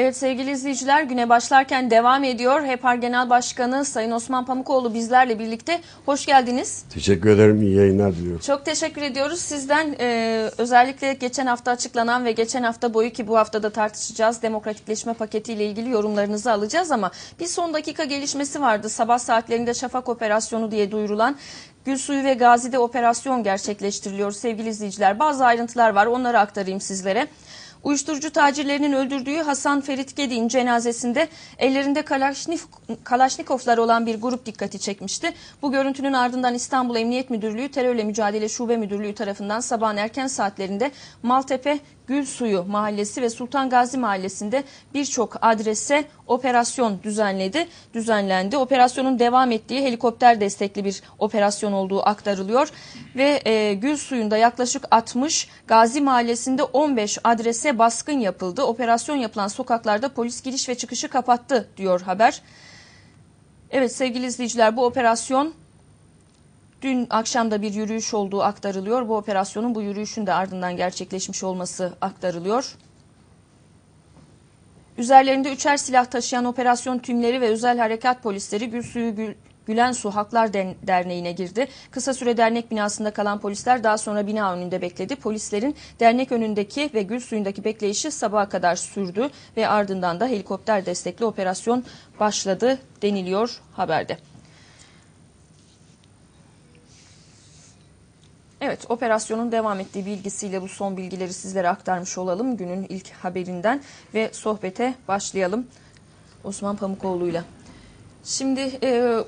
Evet sevgili izleyiciler güne başlarken devam ediyor. HEPAR Genel Başkanı Sayın Osman Pamukoğlu bizlerle birlikte. Hoş geldiniz. Teşekkür ederim. İyi yayınlar diliyorum. Çok teşekkür ediyoruz. Sizden e, özellikle geçen hafta açıklanan ve geçen hafta boyu ki bu haftada tartışacağız demokratikleşme paketiyle ilgili yorumlarınızı alacağız ama bir son dakika gelişmesi vardı. Sabah saatlerinde Şafak Operasyonu diye duyurulan Gülsuyu ve Gazi'de operasyon gerçekleştiriliyor sevgili izleyiciler. Bazı ayrıntılar var onları aktarayım sizlere. Uyuşturucu tacirlerinin öldürdüğü Hasan Ferit Gedi'nin cenazesinde ellerinde Kalaşnik, Kalaşnikovlar olan bir grup dikkati çekmişti. Bu görüntünün ardından İstanbul Emniyet Müdürlüğü Terörle Mücadele Şube Müdürlüğü tarafından sabahın erken saatlerinde Maltepe Gülsuyu Mahallesi ve Sultan Gazi Mahallesi'nde birçok adrese operasyon düzenledi, düzenlendi. Operasyonun devam ettiği helikopter destekli bir operasyon olduğu aktarılıyor ve e, Gülsuyu'nda yaklaşık 60, Gazi Mahallesi'nde 15 adrese baskın yapıldı. Operasyon yapılan sokaklarda polis giriş ve çıkışı kapattı diyor haber. Evet sevgili izleyiciler bu operasyon Dün akşamda bir yürüyüş olduğu aktarılıyor. Bu operasyonun bu yürüyüşün de ardından gerçekleşmiş olması aktarılıyor. Üzerlerinde üçer silah taşıyan operasyon tümleri ve özel harekat polisleri Gülsuyu Gül Gülen Su Haklar Derneği'ne girdi. Kısa süre dernek binasında kalan polisler daha sonra bina önünde bekledi. Polislerin dernek önündeki ve Gül Suyu'ndaki bekleyişi sabaha kadar sürdü ve ardından da helikopter destekli operasyon başladı deniliyor haberde. Evet, operasyonun devam ettiği bilgisiyle bu son bilgileri sizlere aktarmış olalım günün ilk haberinden ve sohbete başlayalım Osman Pamukoğlu'yla. Şimdi e,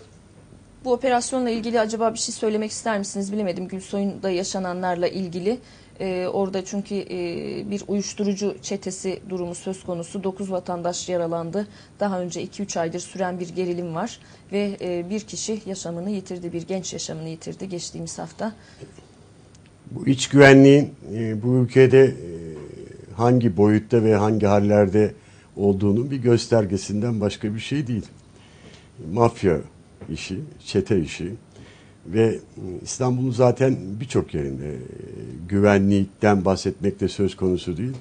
bu operasyonla ilgili acaba bir şey söylemek ister misiniz bilemedim Gülsoy'unda yaşananlarla ilgili. E, orada çünkü e, bir uyuşturucu çetesi durumu söz konusu. 9 vatandaş yaralandı. Daha önce 2-3 aydır süren bir gerilim var ve e, bir kişi yaşamını yitirdi, bir genç yaşamını yitirdi geçtiğimiz hafta. Bu iç güvenliğin e, bu ülkede e, hangi boyutta ve hangi hallerde olduğunun bir göstergesinden başka bir şey değil. Mafya işi, çete işi ve e, İstanbul'un zaten birçok yerinde güvenlikten bahsetmek de söz konusu değil.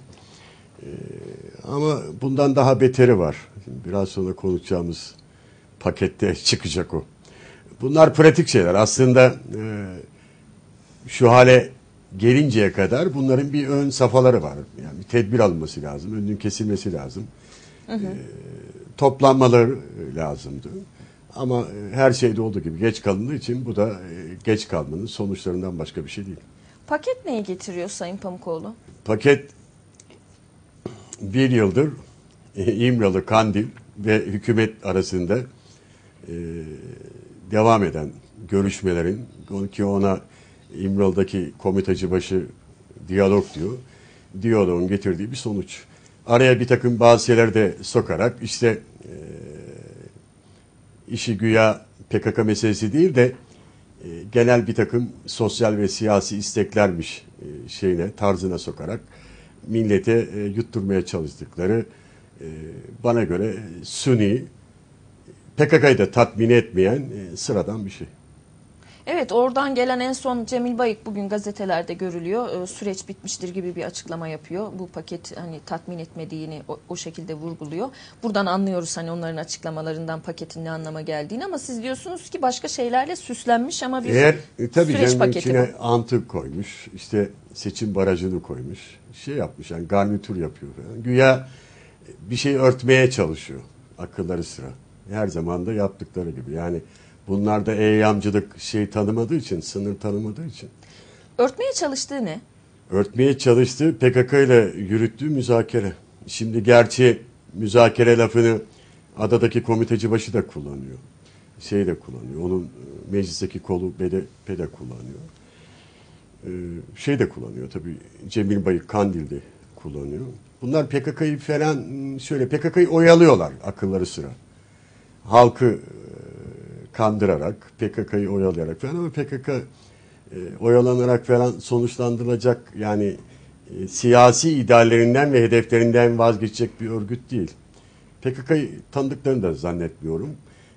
Ama bundan daha beteri var. Biraz sonra konuşacağımız pakette çıkacak o. Bunlar pratik şeyler. Aslında şu hale gelinceye kadar bunların bir ön safhaları var. Yani bir tedbir alınması lazım, önünün kesilmesi lazım. Hı hı. E, toplanmaları lazımdı. Ama e, her şeyde olduğu gibi geç kalındığı için bu da e, geç kalmanın sonuçlarından başka bir şey değil. Paket neyi getiriyor Sayın Pamukoğlu? Paket bir yıldır e, İmralı, Kandil ve hükümet arasında devam eden görüşmelerin ki ona İmralı'daki komitacı başı diyalog diyor. Diyalogun getirdiği bir sonuç. Araya bir takım bazı şeyler de sokarak işte e, işi güya PKK meselesi değil de e, genel bir takım sosyal ve siyasi isteklermiş e, şeyine, tarzına sokarak millete yutturmaya çalıştıkları bana göre suni PKK'yı da tatmin etmeyen sıradan bir şey. Evet oradan gelen en son Cemil Bayık bugün gazetelerde görülüyor. Ee, süreç bitmiştir gibi bir açıklama yapıyor. Bu paket hani tatmin etmediğini o, o şekilde vurguluyor. Buradan anlıyoruz hani onların açıklamalarından paketin ne anlama geldiğini ama siz diyorsunuz ki başka şeylerle süslenmiş ama bir Eğer, e, tabii süreç paketi içine bu. antı koymuş. işte seçim barajını koymuş. Şey yapmış yani garnitür yapıyor falan. Güya bir şey örtmeye çalışıyor akılları sıra. Her zaman da yaptıkları gibi. Yani Bunlar da eyyamcılık şey tanımadığı için, sınır tanımadığı için. Örtmeye çalıştığı ne? Örtmeye çalıştığı PKK ile yürüttüğü müzakere. Şimdi gerçi müzakere lafını adadaki komiteci başı da kullanıyor. Şey de kullanıyor. Onun e, meclisteki kolu BDP de kullanıyor. Ee, şey de kullanıyor tabii. Cemil Bayık Kandil'de kullanıyor. Bunlar PKK'yı falan şöyle PKK'yı oyalıyorlar akılları sıra. Halkı kandırarak, PKK'yı oyalayarak falan ama PKK e, oyalanarak falan sonuçlandırılacak yani e, siyasi ideallerinden ve hedeflerinden vazgeçecek bir örgüt değil. PKK'yı tanıdıklarını da zannetmiyorum.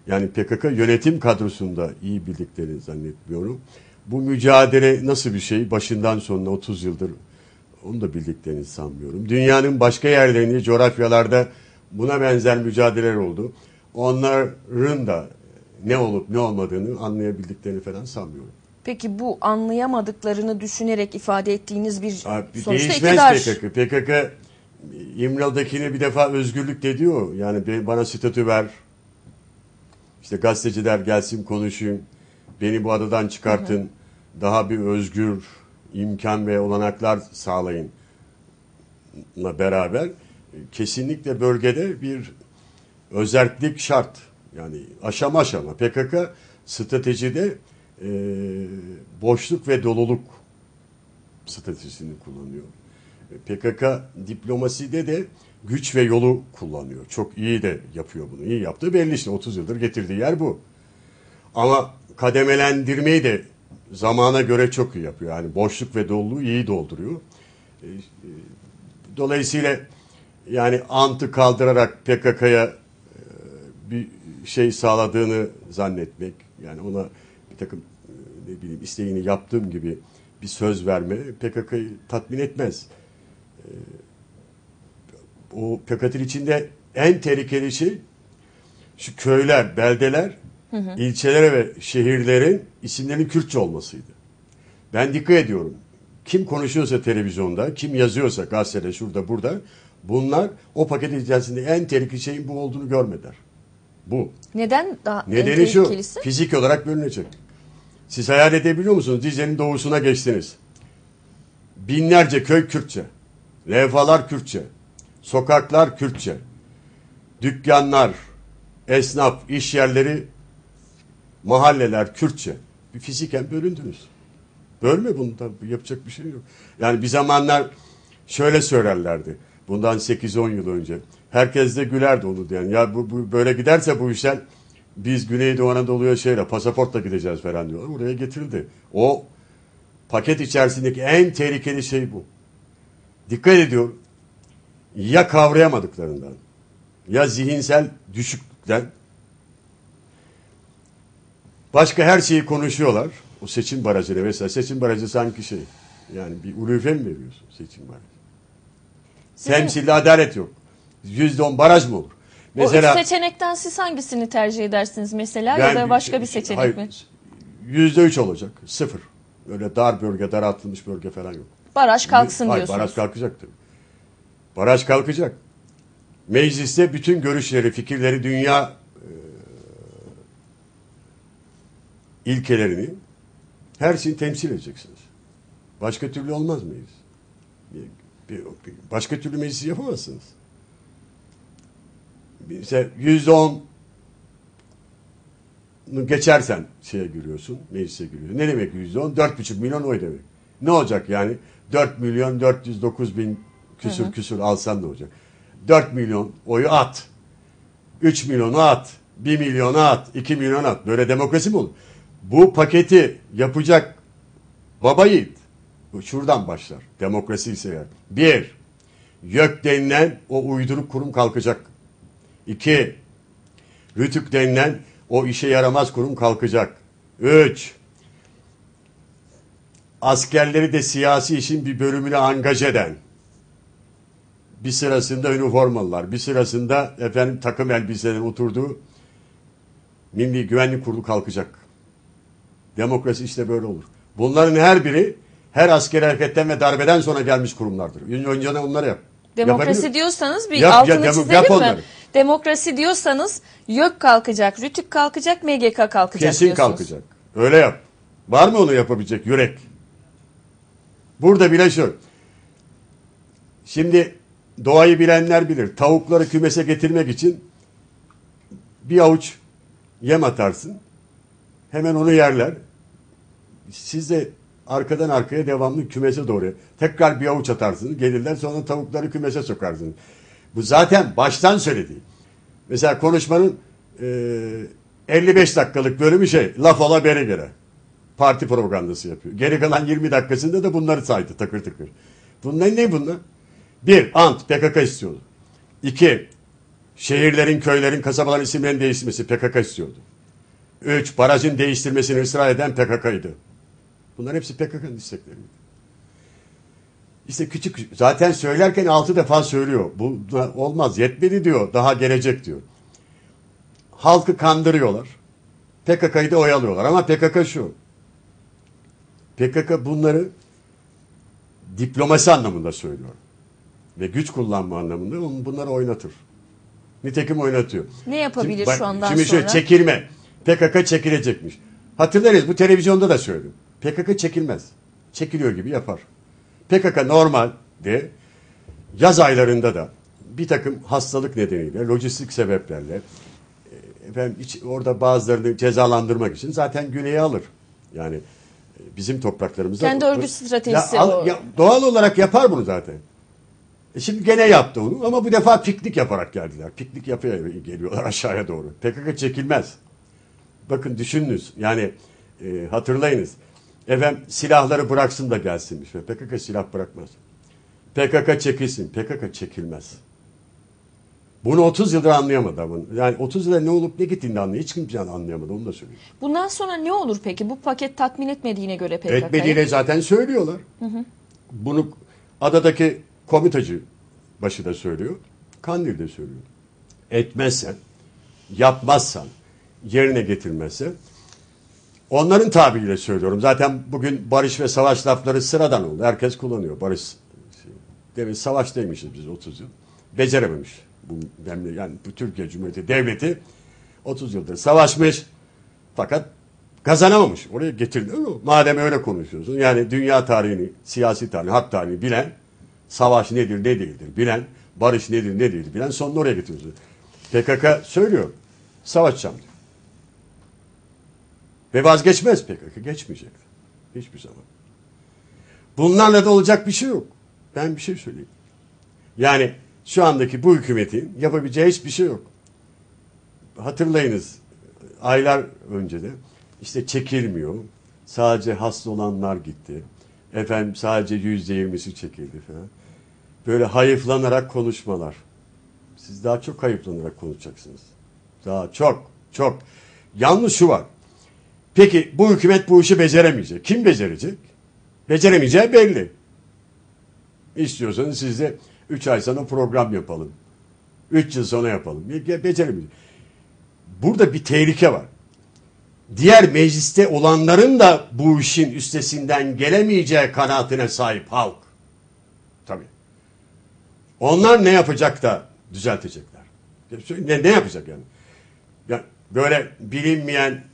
Yani PKK yönetim kadrosunda iyi bildiklerini zannetmiyorum. Bu mücadele nasıl bir şey başından sonuna 30 yıldır onu da bildiklerini sanmıyorum. Dünyanın başka yerlerinde, coğrafyalarda Buna benzer mücadeleler oldu. Onların da ne olup ne olmadığını anlayabildiklerini falan sanmıyorum. Peki bu anlayamadıklarını düşünerek ifade ettiğiniz bir Abi, sonuçta değişmez iktidar. PKK. PKK İmralı'dakine bir defa özgürlük de diyor. Yani bana statü ver. İşte gazeteciler gelsin konuşayım. Beni bu adadan çıkartın. Daha bir özgür imkan ve olanaklar sağlayın. La beraber kesinlikle bölgede bir özellik şart. Yani aşama aşama. PKK stratejide e, boşluk ve doluluk stratejisini kullanıyor. PKK diplomaside de güç ve yolu kullanıyor. Çok iyi de yapıyor bunu. İyi yaptığı belli işte 30 yıldır getirdiği yer bu. Ama kademelendirmeyi de zamana göre çok iyi yapıyor. Yani boşluk ve doluluğu iyi dolduruyor. E, e, Dolayısıyla yani antı kaldırarak PKK'ya e, bir şey sağladığını zannetmek yani ona bir takım e, ne bileyim isteğini yaptığım gibi bir söz verme PKK'yı tatmin etmez. E, O PKK'nın içinde en tehlikeli şey şu köyler, beldeler, ilçelere ve şehirlerin isimlerinin Kürtçe olmasıydı. Ben dikkat ediyorum. Kim konuşuyorsa televizyonda, kim yazıyorsa gazetede, şurada, burada bunlar o paket içerisinde en tehlikeli şeyin bu olduğunu görmediler. Bu. Neden daha en Nedeni şu, fizik olarak bölünecek. Siz hayal edebiliyor musunuz? Dizlerin doğusuna geçtiniz. Binlerce köy Kürtçe. Levhalar Kürtçe. Sokaklar Kürtçe. Dükkanlar, esnaf, iş yerleri, mahalleler Kürtçe. Bir fiziken bölündünüz. Bölme bunu da yapacak bir şey yok. Yani bir zamanlar şöyle söylerlerdi. Bundan 8-10 yıl önce. Herkes de gülerdi onu diyen. Ya bu, bu böyle giderse bu işler biz Güneydoğu Anadolu'ya şeyle pasaportla gideceğiz falan diyorlar. Buraya getirildi. O paket içerisindeki en tehlikeli şey bu. Dikkat ediyorum. Ya kavrayamadıklarından ya zihinsel düşüklükten başka her şeyi konuşuyorlar. O seçim barajıyla mesela seçim barajı sanki şey yani bir ulufe mi veriyorsun seçim barajı? Temsilde adalet yok. Yüzde on baraj mı olur? o üç seçenekten siz hangisini tercih edersiniz mesela ya Ben- da başka bir seçenek hayır, mi? Yüzde üç olacak. Sıfır. Öyle dar bölge, daraltılmış bölge falan yok. Baraj kalksın Hayır, diyorsunuz. Baraj kalkacak tabii. Baraj kalkacak. Mecliste bütün görüşleri, fikirleri, dünya e, ilkelerini her şeyi temsil edeceksiniz. Başka türlü olmaz mıyız? Bir- bir- bir- Başka türlü meclisi yapamazsınız. Mesela yüzde on geçersen şeye giriyorsun, meclise giriyorsun. Ne demek yüzde on? Dört buçuk milyon oy demek. Ne olacak yani? Dört milyon dört yüz dokuz bin küsür küsür alsan ne olacak? Dört milyon oyu at. Üç milyonu at. Bir milyonu at. iki milyonu at. Böyle demokrasi mi olur? Bu paketi yapacak baba yiğit. Şuradan başlar. Demokrasi ise eğer. Bir, YÖK denilen o uyduruk kurum kalkacak. İki, Rütük denilen o işe yaramaz kurum kalkacak. Üç, askerleri de siyasi işin bir bölümüne angaj eden, bir sırasında üniformalılar, bir sırasında efendim takım elbiselerin oturduğu Milli Güvenlik Kurulu kalkacak. Demokrasi işte böyle olur. Bunların her biri her askeri hareketten ve darbeden sonra gelmiş kurumlardır. Önce onları yap. Demokrasi diyorsanız bir Yap- altını yap- çizelim yap mi? onları. Demokrasi diyorsanız YÖK kalkacak, RÜTÜK kalkacak, MGK kalkacak Kesin diyorsunuz. kalkacak. Öyle yap. Var mı onu yapabilecek yürek? Burada bile şu. Şimdi doğayı bilenler bilir. Tavukları kümese getirmek için bir avuç yem atarsın. Hemen onu yerler. Siz de arkadan arkaya devamlı kümese doğru. Tekrar bir avuç atarsınız. Gelirler sonra tavukları kümese sokarsınız. Bu zaten baştan söylediği. Mesela konuşmanın e, 55 dakikalık bölümü şey laf ola beri göre. Parti propagandası yapıyor. Geri kalan 20 dakikasında da bunları saydı takır tıkır. Bunlar ne bunlar? Bir, ant PKK istiyordu. İki, şehirlerin, köylerin, kasabaların isimlerinin değiştirmesi PKK istiyordu. Üç, barajın değiştirmesini ısrar eden PKK'ydı. Bunlar hepsi PKK'nın istekleriydi. İşte küçük zaten söylerken altı defa söylüyor. Bu olmaz yetmedi diyor. Daha gelecek diyor. Halkı kandırıyorlar. PKK'yı da oyalıyorlar. Ama PKK şu. PKK bunları diplomasi anlamında söylüyor. Ve güç kullanma anlamında bunları oynatır. Nitekim oynatıyor. Ne yapabilir Şimdi bak, şu andan şimdi sonra? şöyle çekilme. PKK çekilecekmiş. Hatırlarız bu televizyonda da söyledim. PKK çekilmez. Çekiliyor gibi yapar. PKK normalde yaz aylarında da bir takım hastalık nedeniyle, lojistik sebeplerle e, efendim iç- orada bazılarını cezalandırmak için zaten güneye alır. Yani e, bizim topraklarımızda Kendi örgüt stratejisi Ya al- ya doğal olarak yapar bunu zaten. E şimdi gene yaptı onu ama bu defa piknik yaparak geldiler. Piknik yapıyor geliyorlar aşağıya doğru. PKK çekilmez. Bakın düşününüz yani e, hatırlayınız. Efendim silahları bıraksın da gelsinmiş. Ve PKK silah bırakmaz. PKK çekilsin. PKK çekilmez. Bunu 30 yıldır anlayamadı ama. Yani 30 yılda ne olup ne gittiğini anlıyor. Hiç kimse anlayamadı onu da söyleyeyim. Bundan sonra ne olur peki? Bu paket tatmin etmediğine göre PKK'yı. Etmediğine zaten söylüyorlar. Bunu adadaki komitacı başı da söylüyor. Kandil de söylüyor. Etmezsen, yapmazsan, yerine getirmezsen onların tabiriyle söylüyorum. Zaten bugün barış ve savaş lafları sıradan oldu. Herkes kullanıyor barış. Demin savaştaymışız biz 30 yıl. Becerememiş. Bu, yani bu Türkiye Cumhuriyeti Devleti 30 yıldır savaşmış. Fakat kazanamamış. Oraya getirdi. Madem öyle konuşuyorsun. Yani dünya tarihini, siyasi tarihini, hak tarihini bilen, savaş nedir ne değildir bilen, barış nedir ne değildir bilen sonunu oraya getiriyorsun. PKK söylüyor. Savaşacağım diyor. Ve vazgeçmez PKK. Geçmeyecek. Hiçbir zaman. Bunlarla da olacak bir şey yok. Ben bir şey söyleyeyim. Yani şu andaki bu hükümetin yapabileceği hiçbir şey yok. Hatırlayınız aylar önce de işte çekilmiyor. Sadece hasta olanlar gitti. Efendim sadece yüzde yirmisi çekildi falan. Böyle hayıflanarak konuşmalar. Siz daha çok hayıflanarak konuşacaksınız. Daha çok çok. Yalnız şu var. Peki bu hükümet bu işi beceremeyecek. Kim becerecek? Beceremeyeceği belli. İstiyorsanız siz de 3 ay sonra program yapalım. 3 yıl sonra yapalım. Be- Beceremeyecek. Burada bir tehlike var. Diğer mecliste olanların da bu işin üstesinden gelemeyeceği kanaatine sahip halk. Tabii. Onlar ne yapacak da düzeltecekler? Ne, ne yapacak yani? Ya böyle bilinmeyen,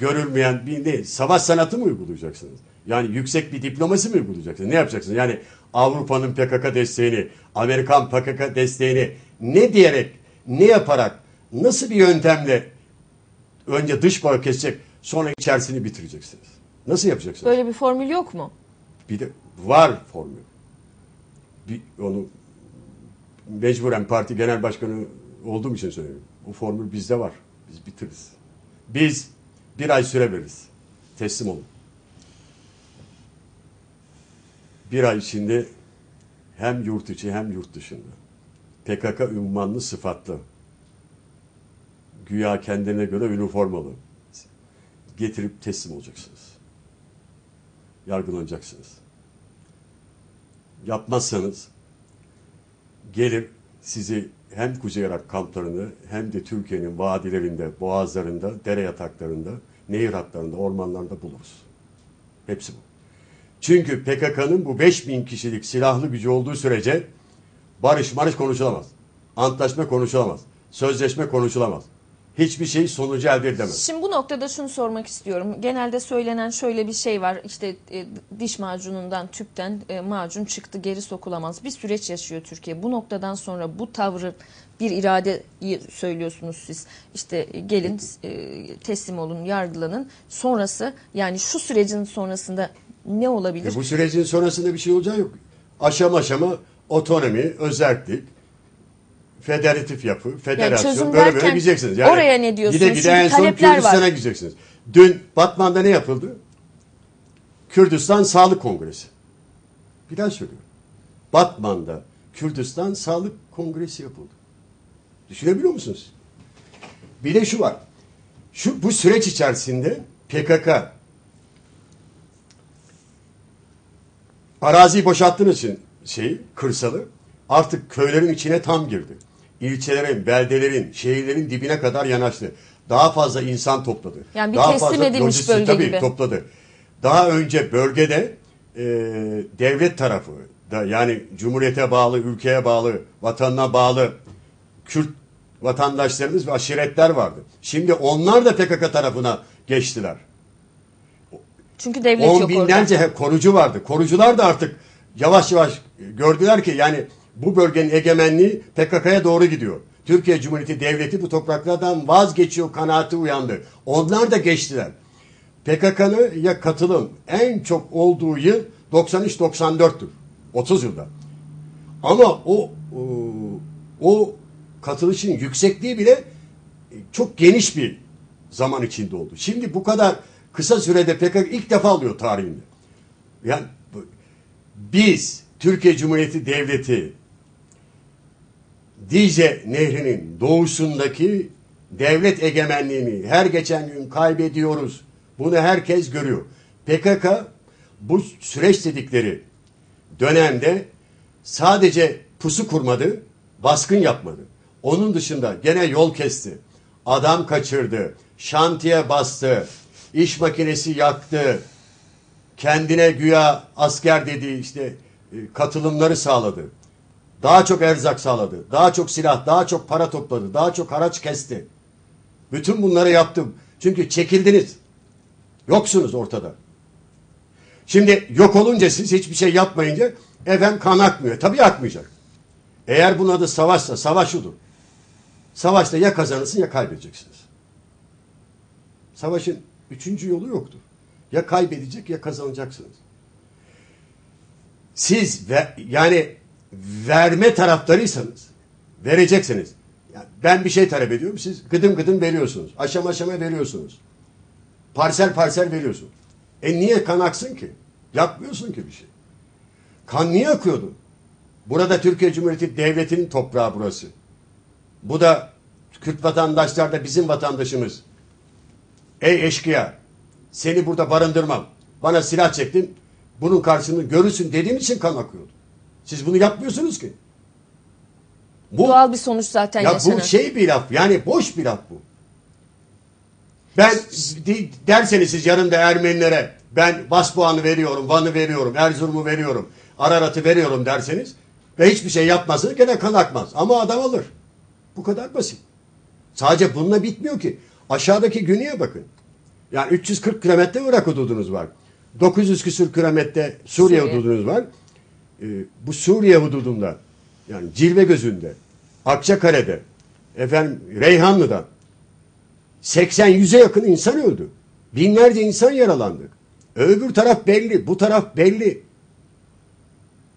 görülmeyen bir ne? Savaş sanatı mı uygulayacaksınız? Yani yüksek bir diplomasi mi uygulayacaksınız? Ne yapacaksınız? Yani Avrupa'nın PKK desteğini, Amerikan PKK desteğini ne diyerek, ne yaparak, nasıl bir yöntemle önce dış bağı kesecek, sonra içerisini bitireceksiniz? Nasıl yapacaksınız? Böyle bir formül yok mu? Bir de var formül. Bir, onu mecburen parti genel başkanı olduğum için söylüyorum. O formül bizde var. Biz bitiririz. Biz bir ay süre veririz. Teslim olun. Bir ay içinde hem yurt içi hem yurt dışında PKK ünvanlı sıfatlı güya kendine göre üniformalı getirip teslim olacaksınız. Yargılanacaksınız. Yapmazsanız gelir sizi hem Kuzey Irak kamplarında hem de Türkiye'nin vadilerinde, boğazlarında, dere yataklarında, nehir hatlarında, ormanlarında buluruz. Hepsi bu. Çünkü PKK'nın bu 5000 kişilik silahlı gücü olduğu sürece barış marış konuşulamaz. Antlaşma konuşulamaz. Sözleşme konuşulamaz. Hiçbir şey sonucu elde edilemez. Şimdi bu noktada şunu sormak istiyorum. Genelde söylenen şöyle bir şey var. İşte e, diş macunundan, tüpten e, macun çıktı, geri sokulamaz. Bir süreç yaşıyor Türkiye. Bu noktadan sonra bu tavrı bir iradeyi söylüyorsunuz siz. İşte e, gelin, e, teslim olun, yargılanın. Sonrası yani şu sürecin sonrasında ne olabilir? E bu sürecin sonrasında bir şey olacağı yok. Aşama aşama otonomi, özellik, federatif yapı, federasyon çözüm böyle böyle gideceksiniz. oraya ne diyorsunuz? Gide gide en son. Kürdistan'a gideceksiniz. Dün Batman'da ne yapıldı? Kürdistan Sağlık Kongresi. Bir daha söylüyorum. Batman'da Kürdistan Sağlık Kongresi yapıldı. Düşünebiliyor musunuz? Bir de şu var. Şu bu süreç içerisinde PKK araziyi boşalttığınız için şeyi, kırsalı artık köylerin içine tam girdi. İlçelerin, beldelerin, şehirlerin dibine kadar yanaştı. Daha fazla insan topladı. Yani bir Daha teslim fazla edilmiş lojistik bölge tabii gibi. topladı. Daha önce bölgede e, devlet tarafı da yani cumhuriyete bağlı, ülkeye bağlı, vatanına bağlı Kürt vatandaşlarımız ve aşiretler vardı. Şimdi onlar da PKK tarafına geçtiler. Çünkü devlet On yok binlerce orada. korucu vardı. Korucular da artık yavaş yavaş gördüler ki yani bu bölgenin egemenliği PKK'ya doğru gidiyor. Türkiye Cumhuriyeti Devleti bu topraklardan vazgeçiyor kanaati uyandı. Onlar da geçtiler. PKK'ya katılım en çok olduğu yıl 93-94'tür. 30 yılda. Ama o o, o katılışın yüksekliği bile çok geniş bir zaman içinde oldu. Şimdi bu kadar kısa sürede PKK ilk defa alıyor tarihinde. Yani biz Türkiye Cumhuriyeti Devleti Dicle Nehri'nin doğusundaki devlet egemenliğini her geçen gün kaybediyoruz. Bunu herkes görüyor. PKK bu süreç dedikleri dönemde sadece pusu kurmadı, baskın yapmadı. Onun dışında gene yol kesti. Adam kaçırdı, şantiye bastı, iş makinesi yaktı, kendine güya asker dediği işte e, katılımları sağladı. Daha çok erzak sağladı. Daha çok silah, daha çok para topladı. Daha çok haraç kesti. Bütün bunları yaptım. Çünkü çekildiniz. Yoksunuz ortada. Şimdi yok olunca siz hiçbir şey yapmayınca efendim kan akmıyor. Tabii akmayacak. Eğer bunun adı savaşsa savaş şudur. Savaşta ya kazanırsın ya kaybedeceksiniz. Savaşın üçüncü yolu yoktur. Ya kaybedecek ya kazanacaksınız. Siz ve, yani verme taraftarıysanız vereceksiniz. Yani ben bir şey talep ediyorum. Siz gıdım gıdım veriyorsunuz. Aşama aşama veriyorsunuz. Parsel parsel veriyorsun. E niye kan aksın ki? Yapmıyorsun ki bir şey. Kan niye akıyordu? Burada Türkiye Cumhuriyeti Devleti'nin toprağı burası. Bu da Kürt vatandaşlar da bizim vatandaşımız. Ey eşkıya seni burada barındırmam. Bana silah çektin. Bunun karşılığını görürsün dediğim için kan akıyordu. Siz bunu yapmıyorsunuz ki. Bu, Doğal bir sonuç zaten ya yaşanan. bu şey bir laf. Yani boş bir laf bu. Ben de- derseniz siz yarın da Ermenilere ben Basboğan'ı veriyorum, Van'ı veriyorum, Erzurum'u veriyorum, Ararat'ı veriyorum derseniz ve hiçbir şey yapmazsınız gene kan akmaz. Ama adam alır. Bu kadar basit. Sadece bununla bitmiyor ki. Aşağıdaki güneye bakın. Yani 340 kilometre Irak hududunuz var. 900 küsür kilometre Suriye, Suriye. hududunuz var. Ee, bu Suriye hududunda yani Cilve gözünde, Akçakale'de, efendim Reyhanlı'da 80-100'e yakın insan öldü. Binlerce insan yaralandı. Öbür taraf belli, bu taraf belli.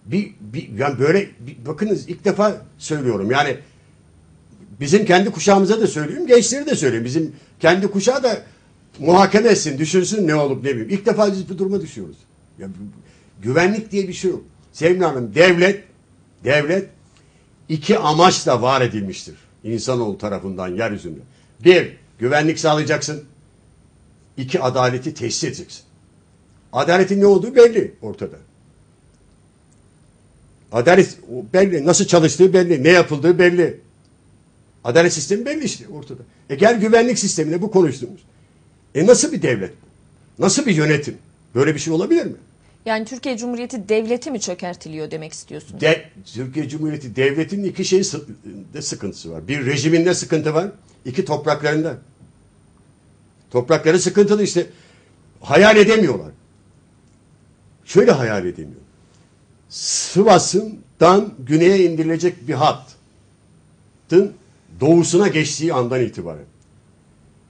Bir, bir yani böyle bir, bakınız ilk defa söylüyorum. Yani bizim kendi kuşağımıza da söyleyeyim, gençleri de söyleyeyim. Bizim kendi kuşağı da muhakeme etsin, düşünsün ne olup ne bileyim. İlk defa biz bu duruma düşüyoruz. Ya, güvenlik diye bir şey yok. Sevgili Hanım, devlet, devlet iki amaçla var edilmiştir. İnsanoğlu tarafından yeryüzünde. Bir, güvenlik sağlayacaksın. İki, adaleti tesis edeceksin. Adaletin ne olduğu belli ortada. Adalet belli. Nasıl çalıştığı belli. Ne yapıldığı belli. Adalet sistemi belli işte ortada. E gel güvenlik sistemine bu konuştuğumuz. E nasıl bir devlet? Nasıl bir yönetim? Böyle bir şey olabilir mi? Yani Türkiye Cumhuriyeti devleti mi çökertiliyor demek istiyorsun? De, Türkiye Cumhuriyeti Devleti'nin iki şeyi de sıkıntısı var. Bir rejiminde sıkıntı var. iki topraklarında. Toprakları sıkıntılı işte. Hayal Şöyle hayal edemiyor. Sivas'ından güneye indirilecek bir hattın doğusuna geçtiği andan itibaren.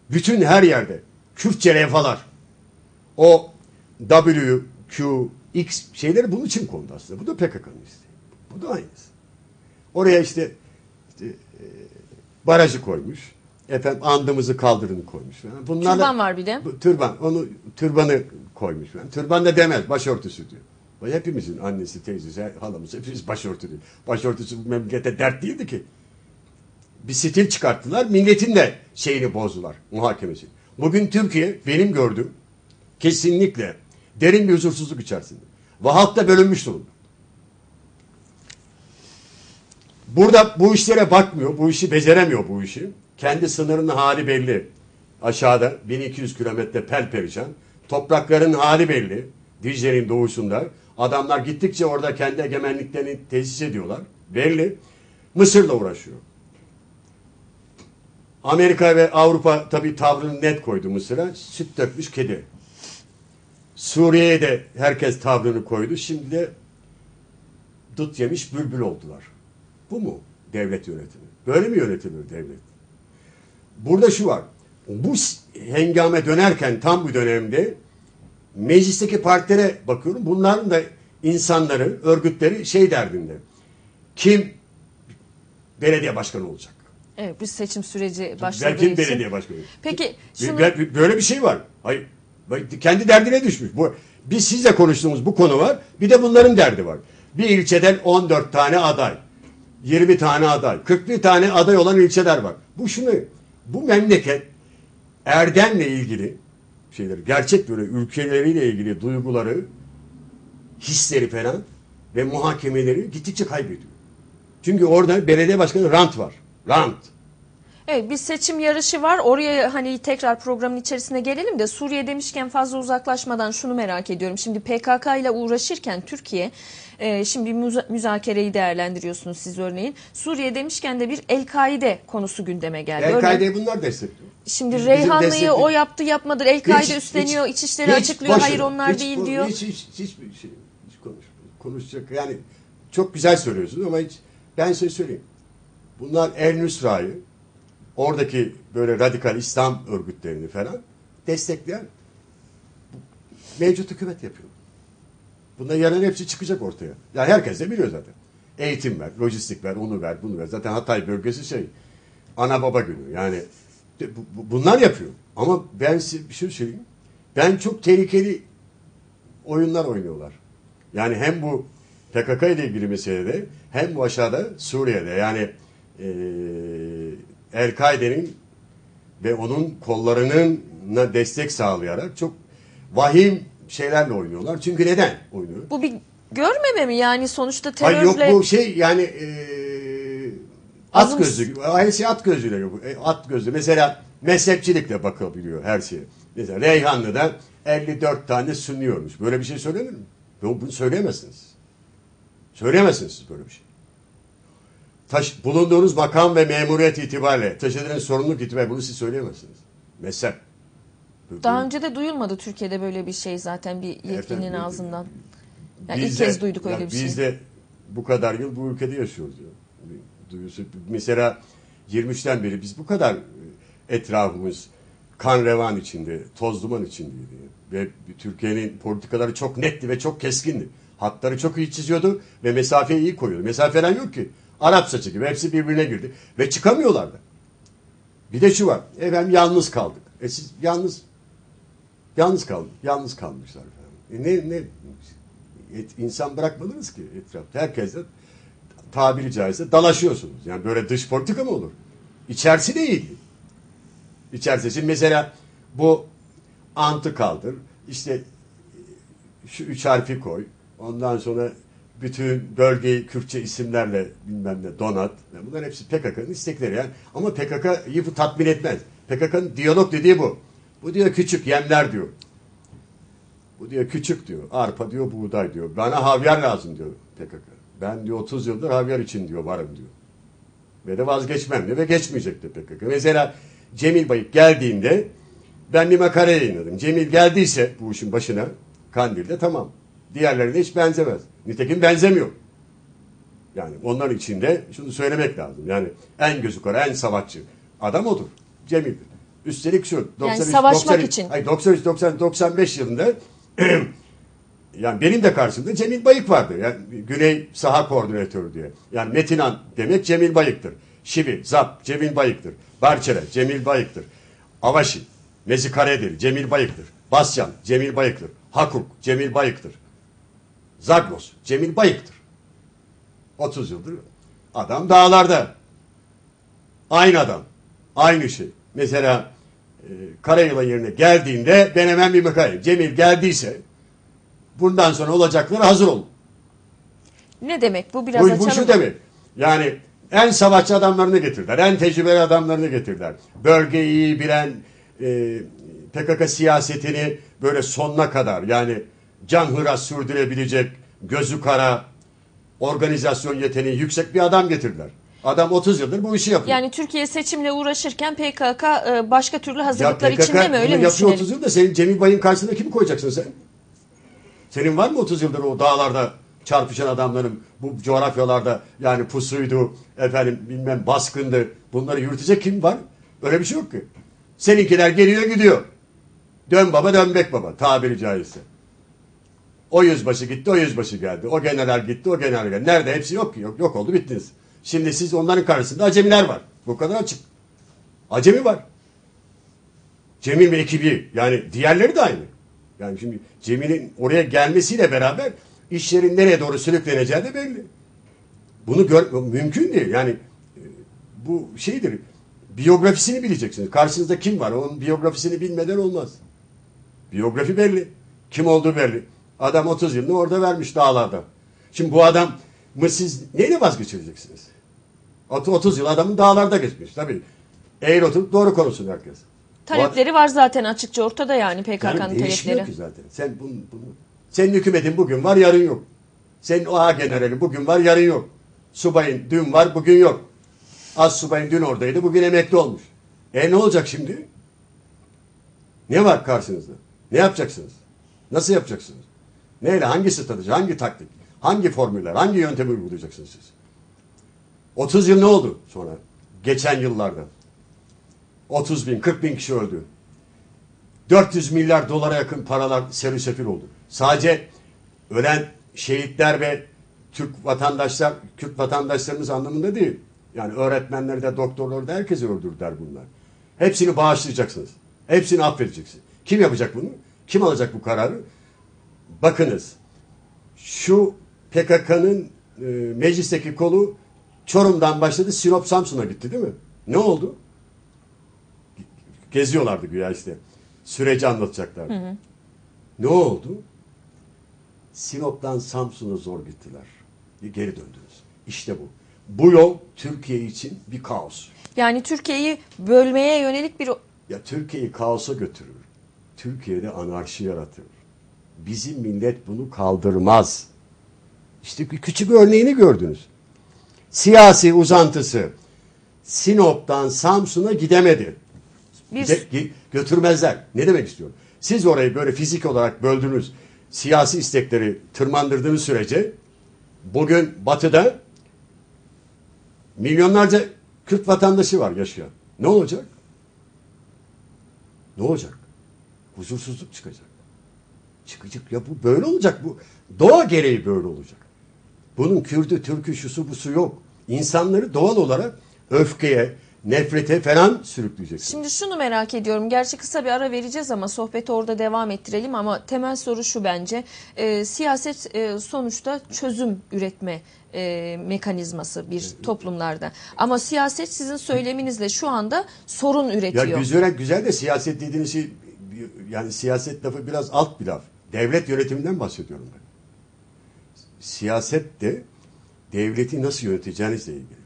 Bütün her yerde Kürtçe levhalar, o W, Q, X şeyleri bunun için kondu aslında. Bu da PKK'nın isteği. Bu da aynısı. Oraya işte, işte e, barajı koymuş. Efendim andımızı kaldırın koymuş. Bunlarla, Türban var bir de. Bu, türban. Onu türbanı koymuş. falan. Türban da demez. Başörtüsü diyor. Hepimizin annesi, teyzesi, halamız hepimiz başörtü diyor. Başörtüsü bu memlekete dert değildi ki. Bir stil çıkarttılar. Milletin de şeyini bozdular. Muhakemesi. Bugün Türkiye benim gördüğüm kesinlikle derin bir huzursuzluk içerisinde. Ve halk da bölünmüş durumda. Burada bu işlere bakmıyor, bu işi beceremiyor bu işi. Kendi sınırının hali belli. Aşağıda 1200 kilometre pelperişan. Toprakların hali belli. Dicle'nin doğusunda. Adamlar gittikçe orada kendi egemenliklerini tesis ediyorlar. Belli. Mısır'la uğraşıyor. Amerika ve Avrupa tabii tavrını net koydu Mısır'a. Süt dökmüş kedi. Suriye'ye de herkes tavrını koydu. Şimdi de dut yemiş bülbül oldular. Bu mu devlet yönetimi? Böyle mi yönetilir devlet? Burada şu var. Bu hengame dönerken tam bu dönemde meclisteki partilere bakıyorum. Bunların da insanları, örgütleri şey derdinde. Kim belediye başkanı olacak? Evet, bir seçim süreci başladığı Belki için. belediye başkanı. Peki Be- Böyle bir şey var. Hayır. Kendi derdine düşmüş. Bu, biz sizle konuştuğumuz bu konu var. Bir de bunların derdi var. Bir ilçeden 14 tane aday. 20 tane aday. 41 tane aday olan ilçeler var. Bu şunu, bu memleket Erdem'le ilgili şeyleri, gerçek böyle ülkeleriyle ilgili duyguları, hisleri falan ve muhakemeleri gittikçe kaybediyor. Çünkü orada belediye başkanı rant var. Rant. Evet bir seçim yarışı var. Oraya hani tekrar programın içerisine gelelim de Suriye demişken fazla uzaklaşmadan şunu merak ediyorum. Şimdi PKK ile uğraşırken Türkiye e, şimdi müza- müzakereyi değerlendiriyorsunuz siz örneğin. Suriye demişken de bir El-Kaide konusu gündeme geldi. El-Kaide'yi bunlar destekliyor. Şimdi Reyhanlı'yı o yaptı yapmadı. El-Kaide Hiç- üstleniyor, hiç- İçişleri hiç açıklıyor. boşuna, Hayır onlar hiç değil diyor. Hiç, hiç, hiçbir şey hiç konuş, konuşacak yani çok güzel söylüyorsunuz ama hiç ben size söyleyeyim. Bunlar El Nusra'yı oradaki böyle radikal İslam örgütlerini falan destekleyen mevcut hükümet yapıyor. Bunlar yarın hepsi çıkacak ortaya. Ya herkes de biliyor zaten. Eğitim ver, lojistik ver, onu ver, bunu ver. Zaten Hatay bölgesi şey, ana baba günü. Yani bunlar yapıyor. Ama ben size bir şey söyleyeyim. Ben çok tehlikeli oyunlar oynuyorlar. Yani hem bu PKK ile ilgili meselede hem bu aşağıda Suriye'de yani El-Kaide'nin ve onun kollarının destek sağlayarak çok vahim şeylerle oynuyorlar. Çünkü neden oynuyor? Bu bir görmeme mi yani sonuçta Hayır yok terörle bu şey yani eee at Azım- gözlü. Aynı şey at gözlüyle. E, At gözlü. Mesela mezhepçilikle bakabiliyor her şeye. Mesela Reyhanlı'da 54 tane sünniyormuş. Böyle bir şey söylenir mi? Bunu bunu söyleyemezsiniz. Söyleyemezsiniz böyle bir şey. Taş, bulunduğunuz makam ve memuriyet itibariyle taşıdığınız sorumluluk itibariyle bunu siz söyleyemezsiniz. Mezhep. Daha önce de duyulmadı Türkiye'de böyle bir şey zaten bir yetkilinin Efendim, ağzından. Yani Biz ilk de- kez duyduk öyle bir şey. Biz de bu kadar yıl bu ülkede yaşıyoruz ya. Bir Duyusu, mesela 23'ten beri biz bu kadar e, etrafımız kan revan içinde, toz duman içindeydi. Ve Türkiye'nin politikaları çok netti ve çok keskindi. Hatları çok iyi çiziyordu ve mesafeyi iyi koyuyordu. Mesafeden yok ki. Arap saçı gibi hepsi birbirine girdi. Ve çıkamıyorlardı. Bir de şu var. Efendim yalnız kaldık. E siz yalnız yalnız kaldık. Yalnız kalmışlar. Efendim. E ne, ne et, insan bırakmadınız ki etrafta. Herkesle tabiri caizse dalaşıyorsunuz. Yani böyle dış politika mı olur? İçerisi de iyi. İçerisi. Şimdi mesela bu antı kaldır. İşte şu üç harfi koy. Ondan sonra bütün bölgeyi Kürtçe isimlerle bilmem ne donat. Bunlar hepsi PKK'nın istekleri. Yani. Ama PKK'yı bu tatmin etmez. PKK'nın diyalog dediği bu. Bu diyor küçük yemler diyor. Bu diyor küçük diyor. Arpa diyor, buğday diyor. Bana havyar lazım diyor PKK. Ben diyor 30 yıldır havyar için diyor varım diyor. Ve de vazgeçmem diyor ve geçmeyecek de PKK. Mesela Cemil Bayık geldiğinde ben bir makale yayınladım. Cemil geldiyse bu işin başına Kandil'de tamam. Diğerlerine hiç benzemez. Nitekim benzemiyor. Yani onların içinde şunu söylemek lazım. Yani en gözü kara, en savaşçı adam odur. Cemil'dir. Üstelik şu 93, savaşmak 93 için. Hayır 93 90 95 yılında yani benim de karşımda Cemil Bayık vardı. Yani Güney Saha Koordinatörü diye. Yani Metinan demek Cemil Bayık'tır. Şibi, Zap, Cemil Bayık'tır. Barçere, Cemil Bayık'tır. Avaşi, Mezikaredir, Cemil Bayık'tır. Basyan, Cemil Bayık'tır. Hakuk, Cemil Bayık'tır. Zagros, Cemil Bayık'tır. 30 yıldır adam dağlarda. Aynı adam. Aynı şey. Mesela e, Karayılan yerine geldiğinde ben hemen bir bakayım. Cemil geldiyse Bundan sonra olacaklara hazır olun. Ne demek bu biraz Bu, bu açalım. şu demek. Yani en savaşçı adamlarını getirdiler. En tecrübeli adamlarını getirdiler. Bölgeyi iyi bilen e, PKK siyasetini böyle sonuna kadar yani can hıras sürdürebilecek gözü kara organizasyon yeteneği yüksek bir adam getirdiler. Adam 30 yıldır bu işi yapıyor. Yani Türkiye seçimle uğraşırken PKK e, başka türlü ya hazırlıklar PKK içinde mi öyle mi yapıyor düşünelim? 30 yılda senin Cemil Bay'ın karşısında kimi koyacaksın sen? Senin var mı 30 yıldır o dağlarda çarpışan adamların bu coğrafyalarda yani pusuydu efendim bilmem baskındı bunları yürütecek kim var? Öyle bir şey yok ki. Seninkiler geliyor gidiyor. Dön baba dönbek baba tabiri caizse. O yüzbaşı gitti o yüzbaşı geldi. O general gitti o general geldi. Nerede hepsi yok ki yok, yok oldu bittiniz. Şimdi siz onların karşısında acemiler var. Bu kadar açık. Acemi var. Cemil ve ekibi yani diğerleri de aynı. Yani şimdi Cemil'in oraya gelmesiyle beraber işlerin nereye doğru sürükleneceği de belli. Bunu gör, mümkün değil. Yani e, bu şeydir. Biyografisini bileceksiniz. Karşınızda kim var? Onun biyografisini bilmeden olmaz. Biyografi belli. Kim olduğu belli. Adam 30 yılını orada vermiş dağlarda. Şimdi bu adam mı siz neyle vazgeçireceksiniz? 30 yıl adamın dağlarda geçmiş. Tabii. Eğer oturup doğru konuşsun herkes. Talepleri var zaten açıkça ortada yani PKK'nın yani talepleri. ki zaten. Sen bunu, bunu, senin hükümetin bugün var yarın yok. Senin OA generali bugün var yarın yok. Subayın dün var bugün yok. Az subayın dün oradaydı bugün emekli olmuş. E ne olacak şimdi? Ne var karşınızda? Ne yapacaksınız? Nasıl yapacaksınız? Neyle? Hangi strateji? Hangi taktik? Hangi formüller? Hangi yöntemi uygulayacaksınız siz? 30 yıl ne oldu sonra? Geçen yıllarda. 30 bin, 40 bin kişi öldü. 400 milyar dolara yakın paralar seri sefil oldu. Sadece ölen şehitler ve Türk vatandaşlar, Kürt vatandaşlarımız anlamında değil. Yani öğretmenleri de, doktorları da herkesi öldürdüler bunlar. Hepsini bağışlayacaksınız. Hepsini affedeceksiniz. Kim yapacak bunu? Kim alacak bu kararı? Bakınız. Şu PKK'nın e, meclisteki kolu Çorum'dan başladı Sinop Samsun'a gitti değil mi? Ne oldu? Geziyorlardı güya işte. Süreci anlatacaklardı. Ne oldu? Sinop'tan Samsun'a zor gittiler. Geri döndünüz. İşte bu. Bu yol Türkiye için bir kaos. Yani Türkiye'yi bölmeye yönelik bir Ya Türkiye'yi kaosa götürür. Türkiye'de anarşi yaratır. Bizim millet bunu kaldırmaz. İşte küçük örneğini gördünüz. Siyasi uzantısı Sinop'tan Samsun'a gidemedi. ge- götürmezler. Ne demek istiyorum? Siz orayı böyle fizik olarak böldünüz, siyasi istekleri tırmandırdığınız sürece bugün batıda milyonlarca Kürt vatandaşı var yaşayan. Ne olacak? Ne olacak? Huzursuzluk çıkacak. Çıkacak. Ya bu böyle olacak. Bu doğa gereği böyle olacak. Bunun Kürdü, Türkü, şusu, busu yok. İnsanları doğal olarak öfkeye, nefrete falan sürükleyeceksin. Şimdi şunu merak ediyorum. Gerçi kısa bir ara vereceğiz ama sohbeti orada devam ettirelim ama temel soru şu bence. Ee, siyaset e, sonuçta çözüm üretme e, mekanizması bir toplumlarda. Ama siyaset sizin söyleminizle şu anda sorun Ya üretiyor. güzel, güzel de siyaset dediğiniz şey yani siyaset lafı biraz alt bir laf. Devlet yönetiminden bahsediyorum ben. Siyaset de devleti nasıl yöneteceğinizle ilgili.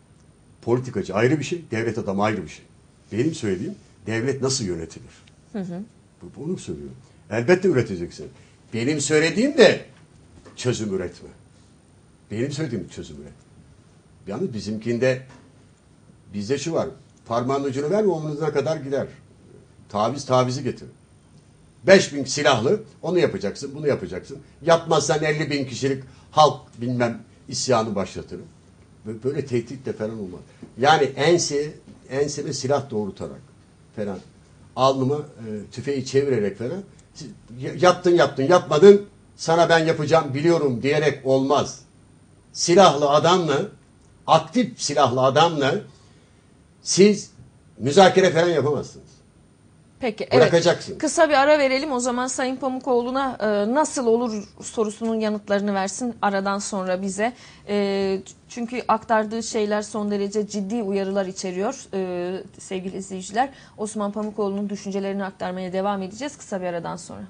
Politikacı ayrı bir şey, devlet adamı ayrı bir şey. Benim söylediğim devlet nasıl yönetilir? Bu- Bunu söylüyorum. Elbette üreteceksin. Benim söylediğim de çözüm üretme. Benim söylediğim çözüm üret. Yalnız bizimkinde bizde şu var. Parmağın ucunu ver omuzuna kadar gider. Taviz tavizi getir. 5000 silahlı onu yapacaksın bunu yapacaksın. Yapmazsan 50 bin kişilik halk bilmem isyanı başlatırım. Böyle- tehditle falan olmaz. Yani ense, enseme silah doğrultarak falan alnıma e, tüfeği çevirerek falan yaptın yaptın yapmadın sana ben yapacağım biliyorum diyerek olmaz. Silahlı adamla aktif silahlı adamla siz müzakere falan yapamazsınız. Peki evet. Bırakacaksın. Kısa bir ara verelim o zaman Sayın Pamukoğlu'na e, nasıl olur sorusunun yanıtlarını versin aradan sonra bize. E, çünkü aktardığı şeyler son derece ciddi uyarılar içeriyor e, sevgili izleyiciler. Osman Pamukoğlu'nun düşüncelerini aktarmaya devam edeceğiz kısa bir aradan sonra.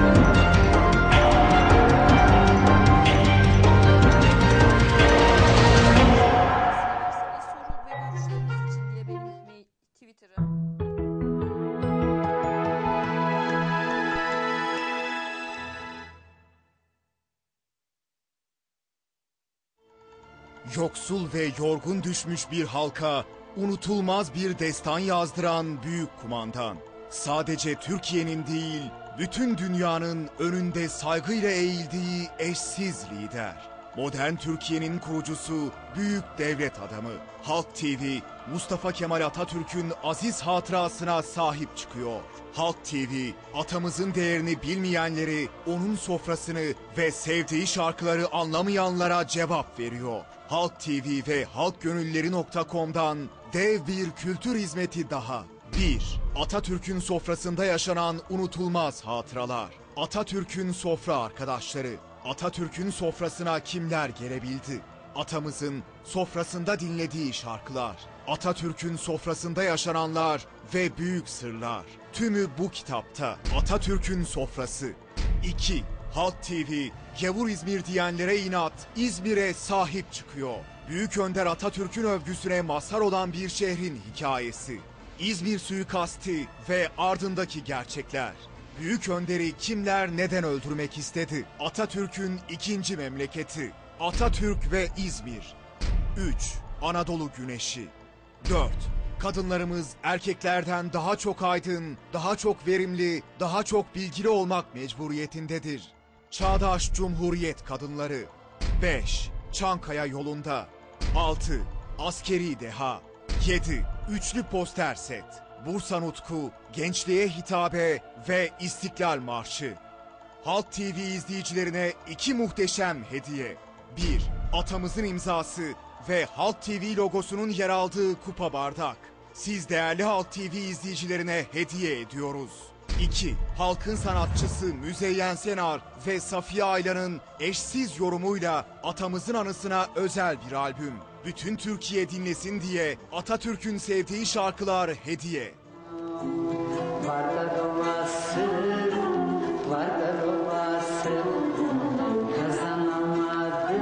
Dilerseniz Yoksul ve yorgun düşmüş bir halka unutulmaz bir destan yazdıran büyük kumandan. Sadece Türkiye'nin değil, bütün dünyanın önünde saygıyla eğildiği eşsiz lider. Modern Türkiye'nin kurucusu, büyük devlet adamı. Halk TV, Mustafa Kemal Atatürk'ün aziz hatırasına sahip çıkıyor. Halk TV, atamızın değerini bilmeyenleri, onun sofrasını ve sevdiği şarkıları anlamayanlara cevap veriyor. Halk TV ve halkgönülleri.com'dan dev bir kültür hizmeti daha. 1. Atatürk'ün sofrasında yaşanan unutulmaz hatıralar. Atatürk'ün sofra arkadaşları. Atatürk'ün sofrasına kimler gelebildi? Atamızın sofrasında dinlediği şarkılar. Atatürk'ün sofrasında yaşananlar ve büyük sırlar. Tümü bu kitapta. Atatürk'ün sofrası. 2. Halk TV, gavur İzmir diyenlere inat, İzmir'e sahip çıkıyor. Büyük Önder Atatürk'ün övgüsüne mazhar olan bir şehrin hikayesi. İzmir suikasti ve ardındaki gerçekler. Büyük Önder'i kimler neden öldürmek istedi? Atatürk'ün ikinci memleketi. Atatürk ve İzmir. 3. Anadolu Güneşi. 4. Kadınlarımız erkeklerden daha çok aydın, daha çok verimli, daha çok bilgili olmak mecburiyetindedir. Çağdaş Cumhuriyet Kadınları. 5. Çankaya yolunda. 6. Askeri deha. 7. Üçlü poster set. Bursa Nutku, Gençliğe Hitabe ve İstiklal Marşı. Halk TV izleyicilerine iki muhteşem hediye. 1. Atamızın imzası ve Halk TV logosunun yer aldığı kupa bardak. Siz değerli Halk TV izleyicilerine hediye ediyoruz. 2. Halkın sanatçısı Müzeyyen Senar ve Safiye Aylan'ın eşsiz yorumuyla atamızın anısına özel bir albüm. Bütün Türkiye dinlesin diye Atatürk'ün sevdiği şarkılar hediye. Var da doğası, var da doğası Kazanamadı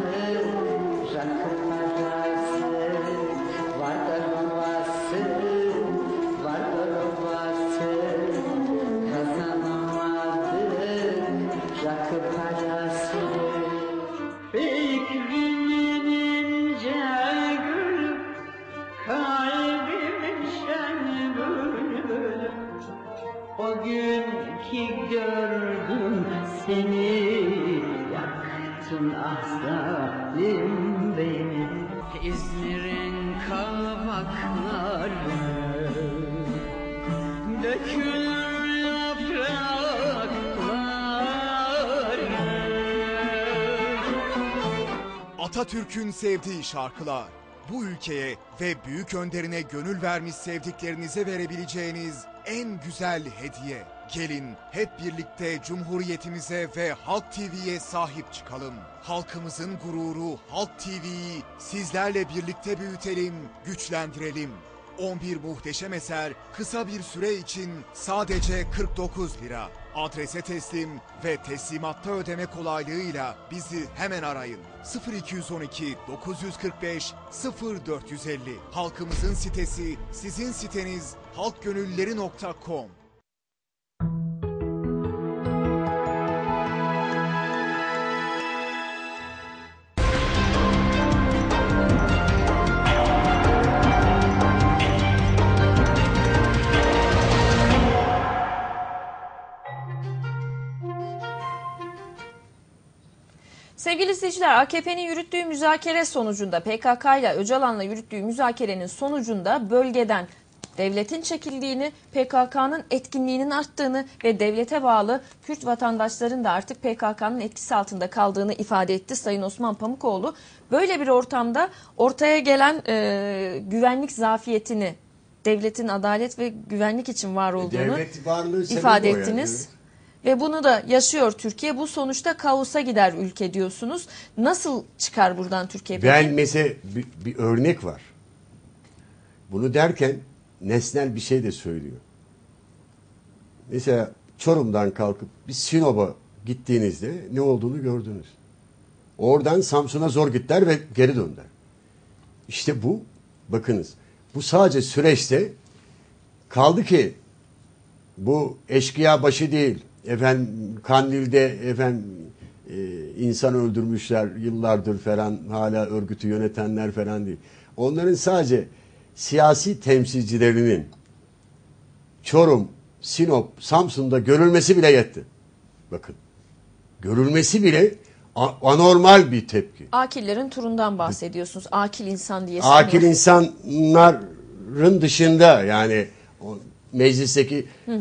rakı parası Var da doğası, var da doğası Kazanamadı rakı parası Fikrimin ki gördüm seni Yaktın ah zalim beni İzmir'in kavakları Dökülür yaprakları Atatürk'ün sevdiği şarkılar. Bu ülkeye ve büyük önderine gönül vermiş sevdiklerinize verebileceğiniz en güzel hediye. Gelin hep birlikte Cumhuriyetimize ve Halk TV'ye sahip çıkalım. Halkımızın gururu Halk TV'yi sizlerle birlikte büyütelim, güçlendirelim. 11 muhteşem eser kısa bir süre için sadece 49 lira. Adrese teslim ve teslimatta ödeme kolaylığıyla bizi hemen arayın. 0212 945 0450 Halkımızın sitesi, sizin siteniz halkgönülleri.com Sevgili izleyiciler AKP'nin yürüttüğü müzakere sonucunda PKK ile Öcalan'la yürüttüğü müzakerenin sonucunda bölgeden devletin çekildiğini, PKK'nın etkinliğinin arttığını ve devlete bağlı Kürt vatandaşların da artık PKK'nın etkisi altında kaldığını ifade etti Sayın Osman Pamukoğlu. Böyle bir ortamda ortaya gelen e, güvenlik zafiyetini devletin adalet ve güvenlik için var olduğunu devlet varlığı ifade o yani. Ve bunu da yaşıyor Türkiye. Bu sonuçta kaosa gider ülke diyorsunuz. Nasıl çıkar buradan Türkiye? Ben mesela bir, bir örnek var. Bunu derken nesnel bir şey de söylüyor. Mesela Çorum'dan kalkıp bir Sinop'a gittiğinizde ne olduğunu gördünüz. Oradan Samsun'a zor gittiler ve geri döndüler. İşte bu bakınız bu sadece süreçte kaldı ki bu eşkıya başı değil. Efendim Kandil'de efendim e, insan öldürmüşler yıllardır falan hala örgütü yönetenler falan değil. Onların sadece siyasi temsilcilerinin Çorum, Sinop, Samsun'da görülmesi bile yetti. Bakın. Görülmesi bile anormal bir tepki. Akillerin turundan bahsediyorsunuz. Akil insan diye. Akil insanların dışında yani meclisteki e,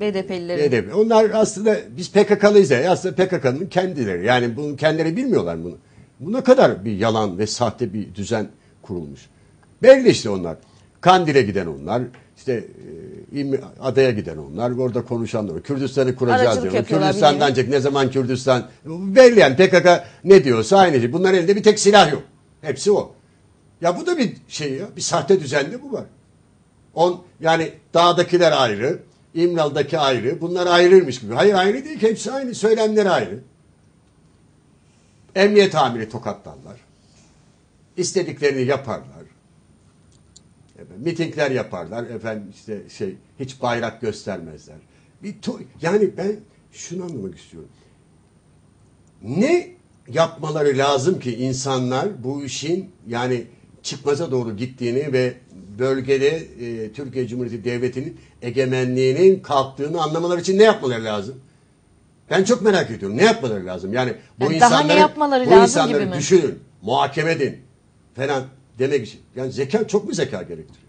BDP'lilerin. BDP. Onlar aslında biz PKK'lıyız ya. Aslında PKK'nın kendileri. Yani bunu kendileri bilmiyorlar bunu. Bu ne kadar bir yalan ve sahte bir düzen kurulmuş. Belli işte onlar. Kandil'e giden onlar. işte e, adaya giden onlar. Orada konuşanlar. Kürdistan'ı kuracağız yapıyorlar Kürdistan'dan ancak ne zaman Kürdistan. Belli yani PKK ne diyorsa aynı şey. Bunların elinde bir tek silah yok. Hepsi o. Ya bu da bir şey ya. Bir sahte düzende bu var. On, yani dağdakiler ayrı, İmralı'daki ayrı, bunlar ayrıymış gibi. Hayır ayrı değil ki hepsi aynı, söylemleri ayrı. Emniyet amiri tokatlarlar. İstediklerini yaparlar. Efendim, mitingler yaparlar. Efendim işte şey hiç bayrak göstermezler. Bir yani ben şunu anlamak istiyorum. Ne yapmaları lazım ki insanlar bu işin yani çıkmaza doğru gittiğini ve bölgede e, Türkiye Cumhuriyeti Devleti'nin egemenliğinin kalktığını anlamaları için ne yapmaları lazım? Ben çok merak ediyorum. Ne yapmaları lazım? Yani bu Yani daha ne insanları, yapmaları bu lazım insanları gibi mi? düşünün, muhakeme edin falan demek için. Yani zeka çok mu zeka gerektiriyor?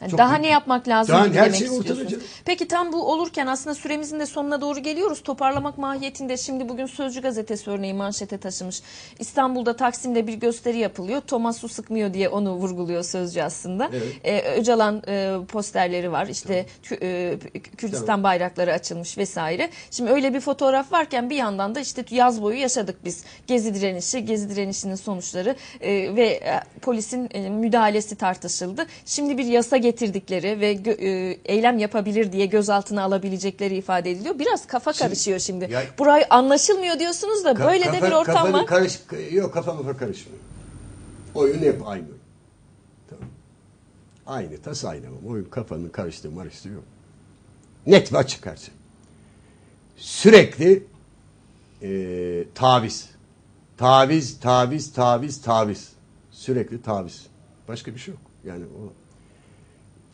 Yani Çok daha büyük. ne yapmak lazım Daha gibi her demek şey istiyorsunuz. canım. Peki tam bu olurken aslında süremizin de sonuna doğru geliyoruz. Toparlamak mahiyetinde şimdi bugün Sözcü gazetesi örneği manşete taşımış. İstanbul'da Taksim'de bir gösteri yapılıyor. Thomas su sıkmıyor diye onu vurguluyor Sözcü aslında. Evet. Ee, Öcalan e, posterleri var. İşte Kü- e, Kürdistan Tamam. bayrakları açılmış vesaire. Şimdi öyle bir fotoğraf varken bir yandan da işte yaz boyu yaşadık biz. Gezi direnişi, gezi direnişinin sonuçları e, ve e, polisin e, müdahalesi tartışıldı. Şimdi bir yasa getirdikleri ve e, eylem yapabilir diye gözaltına alabilecekleri ifade ediliyor. Biraz kafa karışıyor şimdi. Ya- Burayı anlaşılmıyor diyorsunuz da Ka- böyle de kafa- bir ortam var. Karış, yok kafam kafa karışmıyor. Oyun hep aynı. Tamam. Aynı tas aynı ama oyun kafanın karıştığı marıştığı yok. Net ve açık her şey. Sürekli e, taviz. Taviz, taviz, taviz, taviz. Sürekli taviz. Başka bir şey yok. Yani o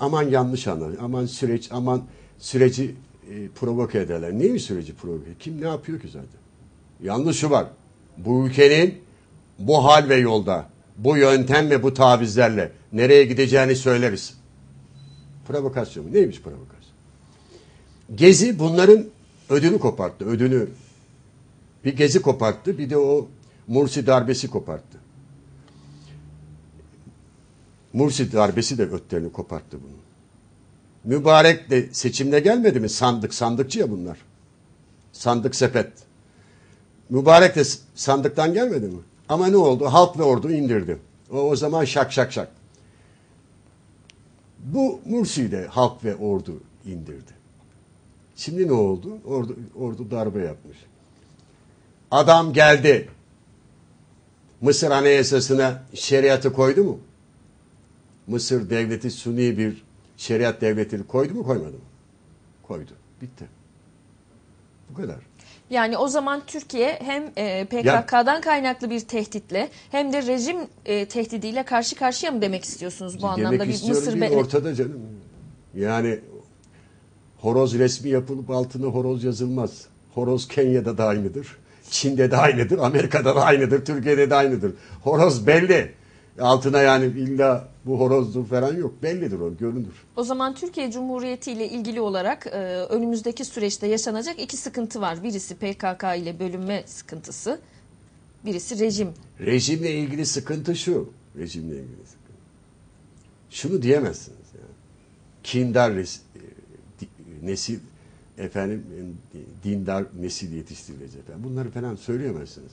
aman yanlış anlar, aman süreç, aman süreci e, provoke ederler. Neymiş süreci provoke? Kim ne yapıyor ki zaten? Yalnız şu var. Bu ülkenin bu hal ve yolda, bu yöntem ve bu tavizlerle nereye gideceğini söyleriz. Provokasyon mu? Neymiş provokasyon? Gezi bunların ödünü koparttı, ödünü. Bir gezi koparttı, bir de o Mursi darbesi koparttı. Mursi darbesi de ötlerini koparttı bunu. Mübarek de seçimde gelmedi mi? Sandık, sandıkçı ya bunlar. Sandık sepet. Mübarek de sandıktan gelmedi mi? Ama ne oldu? Halk ve ordu indirdi. O, o zaman şak şak şak. Bu Mursi'yi de halk ve ordu indirdi. Şimdi ne oldu? Ordu, ordu darbe yapmış. Adam geldi. Mısır Anayasası'na şeriatı koydu mu? Mısır devleti suni bir şeriat devleti koydu mu koymadı mı? Koydu. Bitti. Bu kadar. Yani o zaman Türkiye hem e, PKK'dan kaynaklı bir tehditle hem de rejim e, tehdidiyle karşı karşıya mı demek istiyorsunuz bu anlamda Demek bir istiyorum Mısır be- ortada canım. Yani horoz resmi yapılıp altına horoz yazılmaz. Horoz Kenya'da da aynıdır. Çin'de de aynıdır. Amerika'da da aynıdır. Türkiye'de de aynıdır. Horoz belli. Altına yani illa bu horozdur falan yok. Bellidir o, görünür. O zaman Türkiye Cumhuriyeti ile ilgili olarak e, önümüzdeki süreçte yaşanacak iki sıkıntı var. Birisi PKK ile bölünme sıkıntısı, birisi rejim. Rejimle ilgili sıkıntı şu. Rejimle ilgili sıkıntı. Şunu diyemezsiniz. Yani. Kindar res- e, nesil efendim e, dindar nesil yetiştirilecek. Bunları falan söyleyemezsiniz.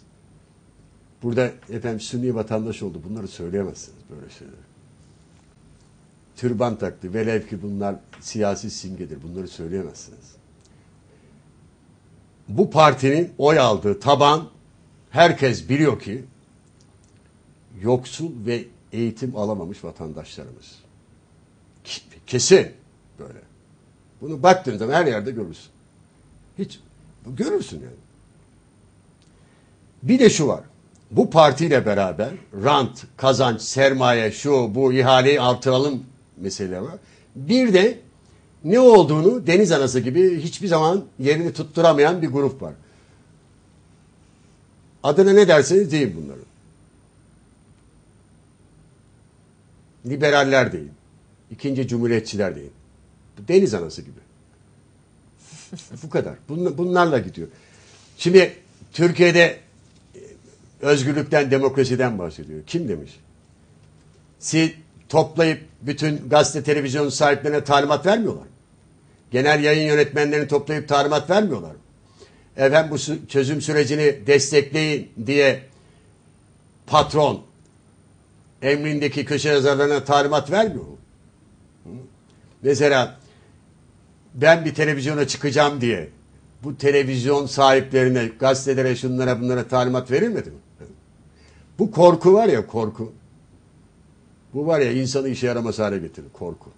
Burada efendim Sünni vatandaş oldu. Bunları söyleyemezsiniz böyle şeyleri. Türban taktı. Velev ki bunlar siyasi simgedir. Bunları söyleyemezsiniz. bu partinin oy aldığı taban herkes biliyor ki yoksul ve eğitim alamamış vatandaşlarımız. Kesin böyle. Bunu baktığın zaman her yerde görürsün. Hiç görürsün yani. Bir de şu var. Bu partiyle beraber rant, kazanç, sermaye, şu, bu, ihaleyi artıralım mesele var. Bir de ne olduğunu deniz anası gibi hiçbir zaman yerini tutturamayan bir grup var. Adına ne derseniz deyin bunları. Liberaller deyin. İkinci cumhuriyetçiler deyin. Deniz anası gibi. Bu kadar. Bunla- Bunlarla gidiyor. Şimdi Türkiye'de özgürlükten, demokrasiden bahsediyor. Kim demiş? Siz toplayıp bütün gazete, televizyon sahiplerine talimat vermiyorlar. Genel yayın yönetmenlerini toplayıp talimat vermiyorlar. Efendim bu çözüm sürecini destekleyin diye patron emrindeki köşe yazarlarına talimat vermiyor mu? Mesela ben bir televizyona çıkacağım diye bu televizyon sahiplerine, gazetelere, şunlara bunlara talimat verilmedi mi? Bu korku var ya korku. Bu var ya insanı işe yaramaz hale getirir korku.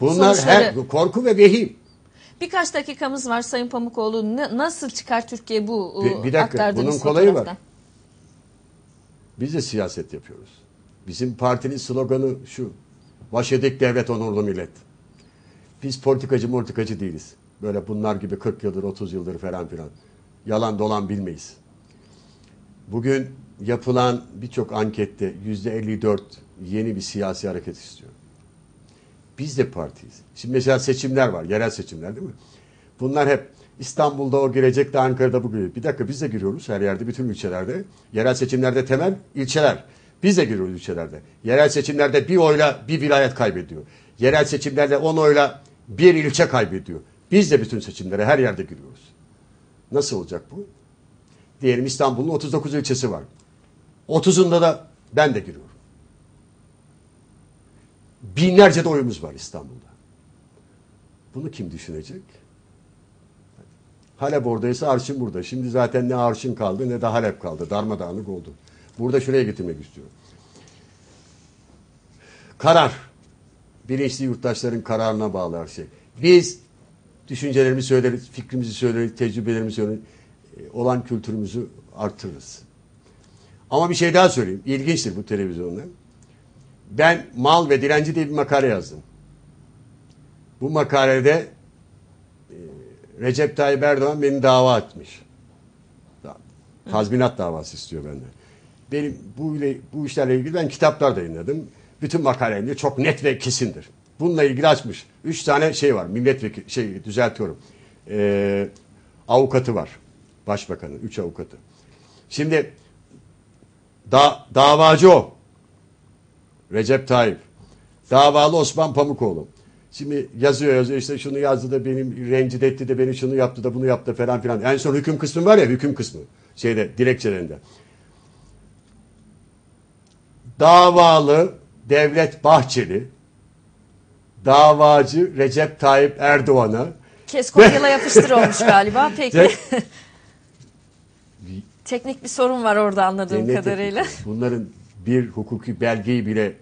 Bunlar Sonuçları- her korku ve vehim. Birkaç dakikamız var Sayın Pamukoğlu. Nasıl çıkar Türkiye bu Bir- e, bir dakika, aktardığınız bunun kolayı var. fotoğraftan? Biz de siyaset yapıyoruz. Bizim partinin sloganı şu. Baş edik devlet onurlu millet. Biz politikacı mortikacı değiliz. Böyle bunlar gibi 40 yıldır 30 yıldır falan filan. Yalan dolan bilmeyiz. Bugün yapılan birçok ankette yüzde 54 yeni bir siyasi hareket istiyor. Biz de partiyiz. Şimdi mesela seçimler var. Yerel seçimler değil mi? Bunlar hep İstanbul'da o girecek de Ankara'da bu girecek. Bir dakika biz de giriyoruz her yerde bütün ilçelerde. Yerel seçimlerde temel ilçeler. Biz de giriyoruz ilçelerde. Yerel seçimlerde bir oyla bir vilayet kaybediyor. Yerel seçimlerde 10 oyla bir ilçe kaybediyor. Biz de bütün seçimlere her yerde giriyoruz. Nasıl olacak bu? Diyelim İstanbul'un 39 ilçesi var. 30'unda da ben de giriyorum. Binlerce de oyumuz var İstanbul'da. Bunu kim düşünecek? Halep oradaysa Arşın burada. Şimdi zaten ne Arşın kaldı ne de Halep kaldı. Darmadağınık oldu. Burada şuraya getirmek istiyorum. Karar. Bilinçli yurttaşların kararına bağlı her şey. Biz düşüncelerimizi söyleriz, fikrimizi söyleriz, tecrübelerimizi söyleriz. E, Olan kültürümüzü artırırız. Ama bir şey daha söyleyeyim. İlginçtir bu televizyonda. Ben Mal ve Direnci diye bir makale yazdım. Bu makalede e, Recep Tayyip Erdoğan beni dava etmiş. Tazminat davası istiyor benden. Benim bu ile bu işlerle ilgili ben kitaplar da yayınladım. Bütün makalelerinde çok net ve kesindir. Bununla ilgili açmış. Üç tane şey var. Milletvekili şey düzeltiyorum. Ee, avukatı var. Başbakanın. Üç avukatı. Şimdi da, davacı o. Recep Tayyip. Davalı Osman Pamukoğlu. Şimdi yazıyor yazıyor işte şunu yazdı da benim rencide etti de beni şunu yaptı da bunu yaptı falan filan. En son hüküm kısmı var ya hüküm kısmı. Şeyde dilekçelerinde. Davalı Devlet Bahçeli davacı Recep Tayyip Erdoğan'a Kes kopyala yapıştır olmuş galiba. Peki. Tek- Teknik bir sorun var orada anladığım Cennet kadarıyla. etkisi. Bunların bir hukuki belgeyi bile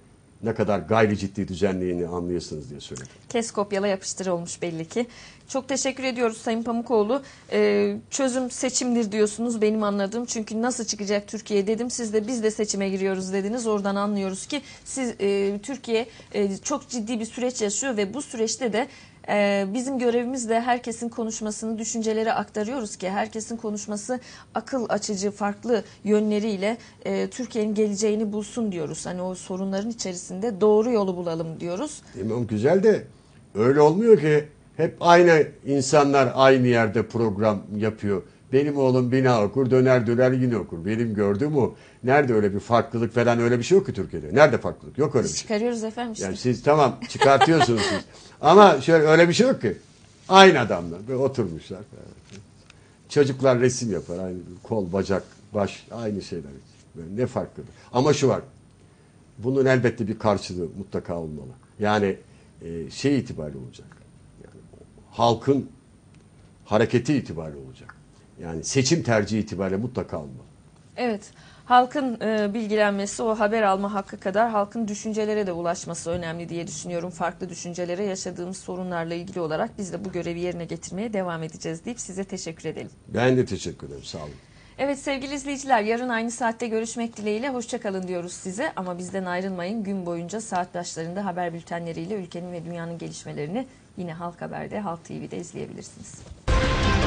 ne kadar gayri ciddi düzenlediğini anlayasınız diye söyledim. Kes kopyala yapıştır olmuş belli ki. Çok teşekkür ediyoruz Sayın Pamukoğlu. Ee, çözüm seçimdir diyorsunuz benim anladığım. Çünkü nasıl çıkacak Türkiye dedim. Siz de biz de seçime giriyoruz dediniz. Oradan anlıyoruz ki siz e, Türkiye e, çok ciddi bir süreç yaşıyor ve bu süreçte de e, bizim görevimiz de herkesin konuşmasını, düşünceleri aktarıyoruz ki herkesin konuşması akıl açıcı, farklı yönleriyle e, Türkiye'nin geleceğini bulsun diyoruz. Hani o sorunların içerisinde doğru yolu bulalım diyoruz. Tamam güzel de öyle olmuyor ki hep aynı insanlar aynı yerde program yapıyor. Benim oğlum bina okur döner döner yine okur. Benim gördüğüm o. Nerede öyle bir farklılık falan öyle bir şey yok ki Türkiye'de. Nerede farklılık? Yok öyle bir şey. çıkarıyoruz efendim işte. Yani siz tamam çıkartıyorsunuz siz. Ama şöyle öyle bir şey yok ki. Aynı adamlar böyle oturmuşlar. Çocuklar resim yapar. Aynı kol, bacak, baş aynı şeyler. Böyle ne farklı. Ama şu var. Bunun elbette bir karşılığı mutlaka olmalı. Yani e, şey itibariyle olacak. Yani halkın hareketi itibariyle olacak. Yani seçim tercihi itibariyle mutlaka olmalı. Evet halkın e, bilgilenmesi, o haber alma hakkı kadar halkın düşüncelere de ulaşması önemli diye düşünüyorum. Farklı düşüncelere yaşadığımız sorunlarla ilgili olarak biz de bu görevi yerine getirmeye devam edeceğiz deyip size teşekkür edelim. Ben de teşekkür ederim. Sağ olun. Evet sevgili izleyiciler yarın aynı saatte görüşmek dileğiyle hoşçakalın diyoruz size ama bizden ayrılmayın. Gün boyunca saat başlarında haber bültenleriyle ülkenin ve dünyanın gelişmelerini yine Halk Haber'de, Halk TV'de izleyebilirsiniz. Müzik